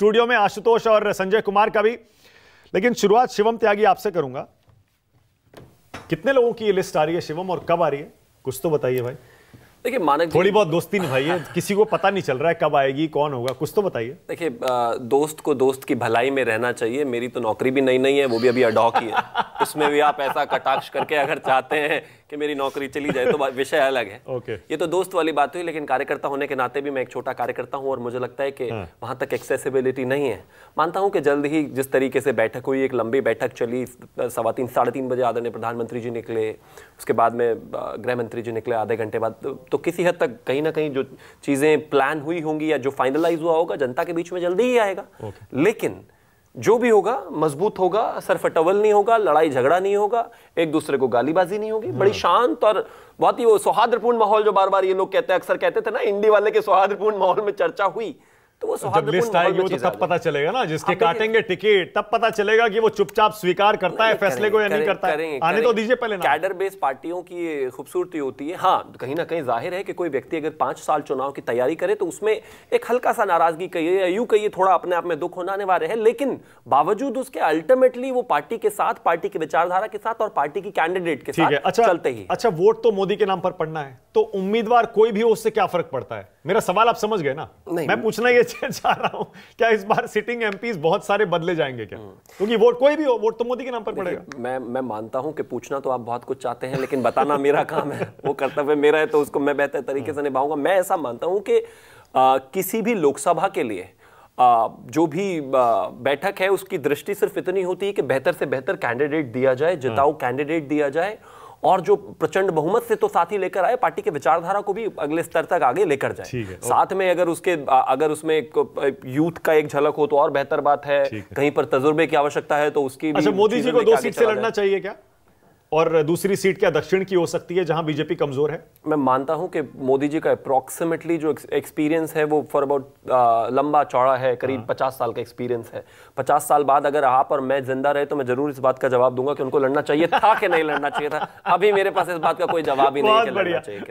Studio में आशुतोष और संजय कुमार का भी। लेकिन शुरुआत शिवम त्यागी आपसे करूँगा। कितने लोगों की ये लिस्ट आ रही है शिवम और कब आ रही है? कुछ तो बताइए भाई। देखिए मानक थोड़ी बहुत दोस्ती निभाई है किसी को पता नहीं चल रहा है कब आएगी कौन होगा कुछ तो बताइए। देखिए दोस्त को दोस्त की भलाई में रहना चाहिए। मेरी तो नौकरी भी नई नहीं है वो भी अभी अडॉक ही है। उसमें भी आप ऐसा कटाक्ष करके अगर चाहते हैं कि मेरी नौकरी चली जाए तो विषय अलग है okay. ये तो दोस्त वाली बात हुई लेकिन कार्यकर्ता होने के नाते भी मैं एक छोटा कार्यकर्ता हूँ और मुझे लगता है कि हाँ। वहाँ तक एक्सेसिबिलिटी नहीं है मानता हूँ कि जल्द ही जिस तरीके से बैठक हुई एक लंबी बैठक चली सवा तीन साढ़े तीन बजे आदरणीय प्रधानमंत्री जी निकले उसके बाद में गृह मंत्री जी निकले आधे घंटे बाद तो किसी हद तक कहीं ना कहीं जो चीज़ें प्लान हुई होंगी या जो फाइनलाइज हुआ होगा जनता के बीच में जल्दी ही आएगा लेकिन जो भी होगा मज़बूत होगा सरफटवल नहीं होगा लड़ाई झगड़ा नहीं होगा एक दूसरे को गालीबाजी नहीं होगी बड़ी हाँ। शांत और बहुत ही वो सौहार्दपूर्ण माहौल जो बार बार ये लोग कहते हैं अक्सर कहते थे ना इंडी वाले के सौहार्दपूर्ण माहौल में चर्चा हुई तो वो जब लिस्ट आएगी वो तो तब पता चलेगा ना जिसके काटेंगे टिकट तब पता चलेगा कि वो चुपचाप स्वीकार करता है फैसले को या नहीं करता है। आने तो दीजिए पहले कैडर बेस्ड पार्टियों की खूबसूरती होती है। हाँ कहीं ना कहीं ज़ाहिर है कि कोई व्यक्ति अगर पाँच साल चुनाव की तैयारी करे तो उसमें एक हल्का सा नाराज़गी कहिए या यूँ कहिए थोड़ा अपने आप में दुख होना अनिवार्य है। लेकिन बावजूद उसके अल्टीमेटली वो पार्टी के साथ पार्टी की विचारधारा के साथ और पार्टी की कैंडिडेट के साथ अच्छा चलते ही। अच्छा वोट तो मोदी के नाम पर पड़ना है। तो उम्मीदवार कोई भी हो उससे क्या फ़र्क पड़ता है? मेरा सवाल आप समझ गए ना? मैं पूछना ये चाह रहा हूँ। क्या इस बार सिटिंग एमपीज बहुत सारे बदले जाएँगे क्या? क्योंकि वोट कोई भी हो वोट तो मोदी के नाम पर पड़ेगा। मैं मैं मानता हूँ कि पूछना तो आप बहुत कुछ चाहते हैं लेकिन बताना मेरा काम है वो कर्तव्य मेरा है तो उसको मैं बेहतर तरीके से निभाऊँगा। मैं ऐसा मानता हूँ कि किसी भी लोकसभा के लिए जो भी बैठक है उसकी दृष्टि सिर्फ़ इतनी होती है कि बेहतर से बेहतर कैंडिडेट दिया जाए जिताऊ कैंडिडेट दिया जाए और जो प्रचंड बहुमत से तो साथ ही लेकर आए पार्टी के विचारधारा को भी अगले स्तर तक आगे लेकर जाए। साथ में अगर उसके अगर उसमें यूथ का एक झलक हो तो और बेहतर बात है। कहीं पर तजुर्बे की आवश्यकता है तो उसकी अच्छा मोदी जी को दो सीट से लड़ना चाहिए क्या? और दूसरी सीट क्या दक्षिण की हो सकती है जहाँ बीजेपी कमज़ोर है? मैं मानता हूँ कि मोदी जी का अप्रोक्सीमेटली जो एक्सपीरियंस है वो फॉर अबाउट लंबा चौड़ा है करीब हाँ। पचास साल का एक्सपीरियंस है। पचास साल बाद अगर आप और मैं ज़िंदा रहे तो मैं ज़रूर इस बात का जवाब दूँगा कि उनको लड़ना चाहिए था कि नहीं लड़ना चाहिए था। अभी मेरे पास इस बात का कोई जवाब ही नहीं है